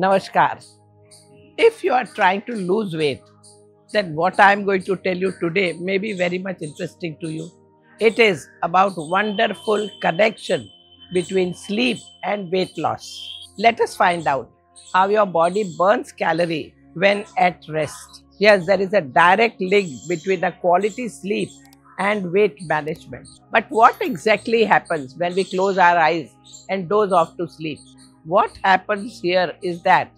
Namaskar. If you are trying to lose weight, then what I am going to tell you today may be very much interesting to you. It is about wonderful connection between sleep and weight loss. Let us find out how your body burns calorie when at rest. Yes, there is a direct link between a quality sleep and weight management. But what exactly happens when we close our eyes and doze off to sleep? What happens here is that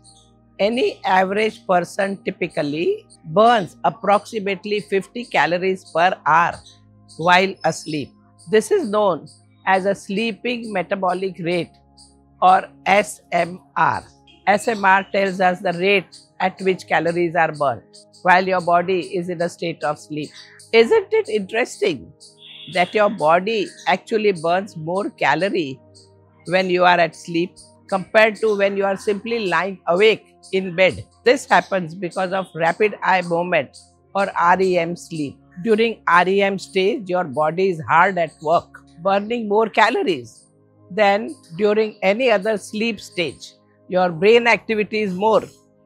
any average person typically burns approximately 50 calories per hour while asleep. This is known as a sleeping metabolic rate or SMR. SMR tells us the rate at which calories are burned while your body is in a state of sleep. Isn't it interesting that your body actually burns more calorie when you are at sleep compared to when you are simply lying awake in bed? This happens because of rapid eye movement or REM sleep. During REM stage, your body is hard at work, burning more calories than during any other sleep stage. Your brain activity is more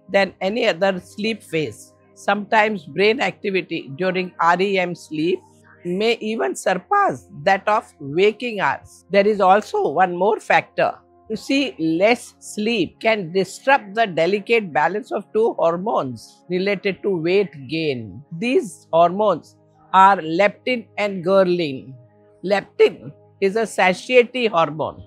than any other sleep phase. Sometimes brain activity during REM sleep may even surpass that of waking hours. There is also one more factor. You see, less sleep can disrupt the delicate balance of two hormones related to weight gain. These hormones are leptin and ghrelin. Leptin is a satiety hormone.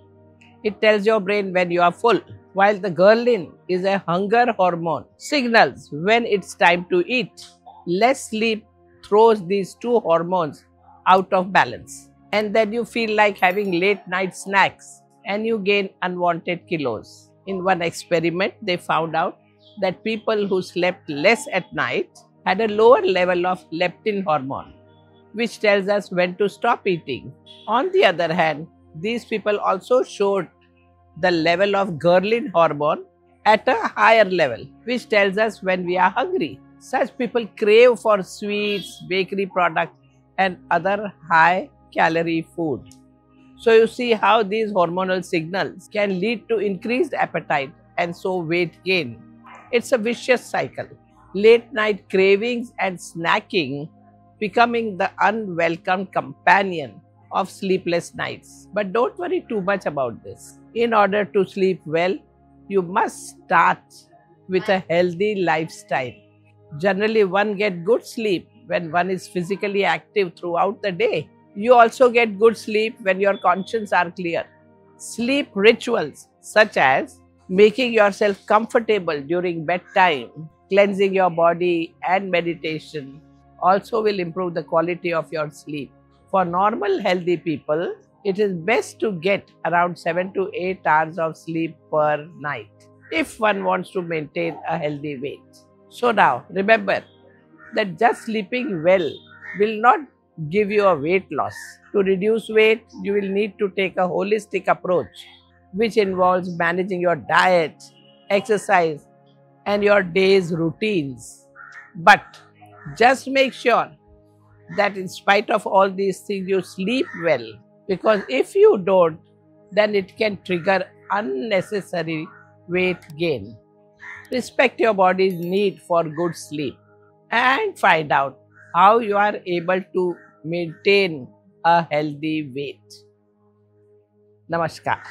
It tells your brain when you are full while the ghrelin is a hunger hormone, signals when it's time to eat. Less sleep throws these two hormones out of balance. And then you feel like having late night snacks and you gain unwanted kilos. In one experiment, they found out that people who slept less at night had a lower level of leptin hormone, which tells us when to stop eating. On the other hand, these people also showed the level of ghrelin hormone at a higher level, which tells us when we are hungry. Such people crave for sweets, bakery products, and other high calorie food. So, you see how these hormonal signals can lead to increased appetite and so weight gain. It's a vicious cycle. Late night cravings and snacking becoming the unwelcome companion of sleepless nights. But don't worry too much about this. In order to sleep well, you must start with a healthy lifestyle. Generally, one gets good sleep when one is physically active throughout the day. You also get good sleep when your conscience are clear. Sleep rituals such as making yourself comfortable during bedtime, cleansing your body and meditation also will improve the quality of your sleep. For normal healthy people, it is best to get around 7 to 8 hours of sleep per night if one wants to maintain a healthy weight. So now remember that just sleeping well will not give you a weight loss. To reduce weight, you will need to take a holistic approach which involves managing your diet, exercise and your day's routines. But just make sure that in spite of all these things, you sleep well. Because if you don't, then it can trigger unnecessary weight gain. Respect your body's need for good sleep and find out how you are able to maintain a healthy weight. Namaskar.